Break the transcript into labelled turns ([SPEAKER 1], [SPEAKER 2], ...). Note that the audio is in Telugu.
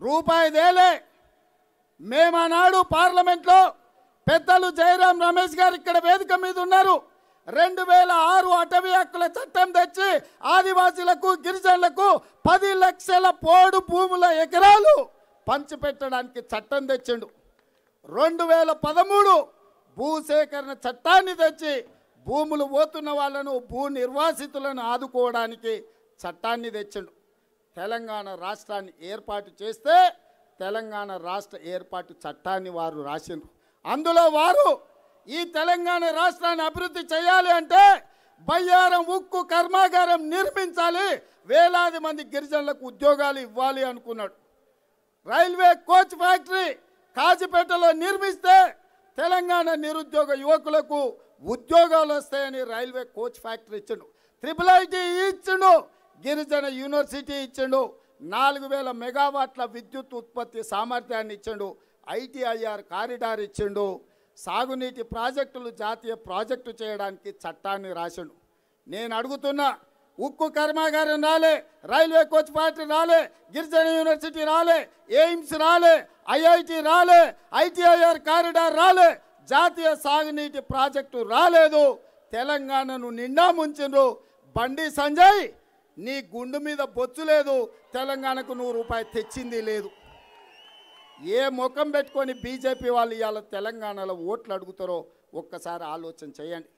[SPEAKER 1] రూపాయి దేలే మేమనాడు పార్లమెంట్లో పెద్దలు జయరాం రమేష్ గారు ఇక్కడ వేదిక మీద ఉన్నారు. రెండు వేల ఆరు అటవీ హక్కుల చట్టం తెచ్చి ఆదివాసీలకు గిరిజనులకు పది లక్షల పోడు భూముల ఎకరాలు పంచిపెట్టడానికి చట్టం తెచ్చిండు. రెండు వేల పదమూడు భూసేకరణ చట్టాన్ని తెచ్చి భూములు పోతున్న వాళ్ళను భూ నిర్వాసితులను ఆదుకోవడానికి చట్టాన్ని తెచ్చిండు. తెలంగాణ రాష్ట్రాన్ని ఏర్పాటు చేస్తే తెలంగాణ రాష్ట్ర ఏర్పాటు చట్టాన్ని వారు రాసిండ్రు. అందులో వారు ఈ తెలంగాణ రాష్ట్రాన్ని అభివృద్ధి చేయాలి అంటే బయ్యారం ఉక్కు కర్మాగారం నిర్మించాలి వేలాది మంది గిరిజనులకు ఉద్యోగాలు ఇవ్వాలి అనుకున్నాడు. రైల్వే కోచ్ ఫ్యాక్టరీ కాజిపేటలో నిర్మిస్తే తెలంగాణ నిరుద్యోగ యువకులకు ఉద్యోగాలు వస్తాయని రైల్వే కోచ్ ఫ్యాక్టరీ ఇచ్చిండు. ట్రిపుల్ ఐటీ ఇచ్చిండు. గిరిజన యూనివర్సిటీ ఇచ్చిండు నాలుగు వేల మెగావాట్ల విద్యుత్ ఉత్పత్తి సామర్థ్యాన్ని ఇచ్చిండు ఐటీఐఆర్ కారిడార్ ఇచ్చిండు సాగునీటి ప్రాజెక్టులు జాతీయ ప్రాజెక్టు చేయడానికి చట్టాన్ని రాసిండు. నేను అడుగుతున్నా ఉక్కు కర్మాగారం రాలే రైల్వే కోచ్ ఫ్యాక్టరీ రాలే గిరిజన యూనివర్సిటీ రాలే ఎయిమ్స్ రాలే ఐఐటి రాలే ఐటీఐఆర్ కారిడార్ రాలే జాతీయ సాగునీటి ప్రాజెక్టు రాలేదు తెలంగాణను నిండా ముంచిండ్రు. బండి సంజయ్! నీ గుండు మీద బొచ్చు లేదు. తెలంగాణకు నూరు రూపాయి తెచ్చింది లేదు. ఏ ముఖం పెట్టుకొని బీజేపీ వాళ్ళు ఇవాళ తెలంగాణలో ఓట్లు అడుగుతారో ఒక్కసారి ఆలోచన చేయండి.